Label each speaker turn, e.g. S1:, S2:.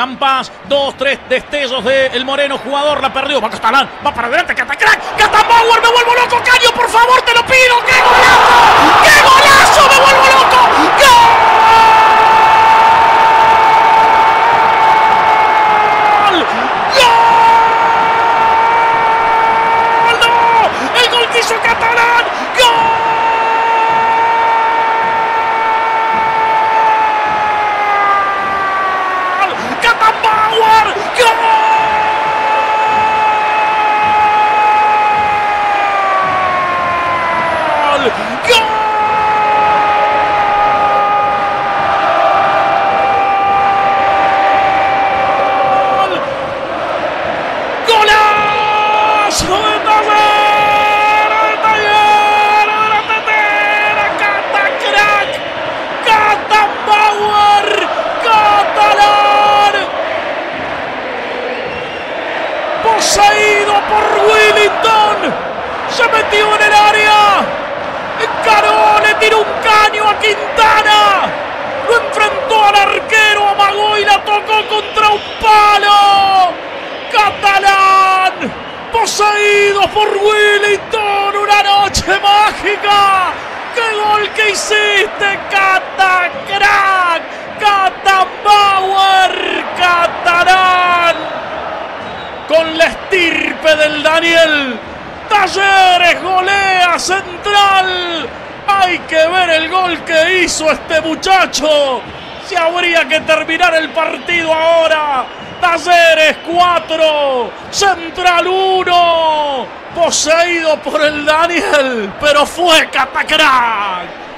S1: Campas, dos, tres destellos de el Moreno, jugador, la perdió. Va Catalán, va para adelante, Catacrack, Catamauer, me vuelvo loco, Caño, por favor, te lo pido. ¡Qué golazo! ¡Qué golazo! ¡Me vuelvo loco! ¡Gol! ¡Gol! ¡No! ¡El gol que hizo Catalán! ¡Gol! ¡Catamauer! ¡Gol! ¡Gol! ¡Golazo de Taller! ¡De Taller! ¡De la tetera! ¡Catacrack! ¡Catamauer! ¡Catalán! Poseído por. Se metió en el área. Poseído por Willington, una noche mágica. ¡Qué gol que hiciste, Catacrack! ¡Catamauer! ¡Catalán! Con la estirpe del Daniel. Talleres golea central. Hay que ver el gol que hizo este muchacho. Si habría que terminar el partido ahora. Talleres 4, Central 1, poseído por el Daniel, pero fue Catacrack.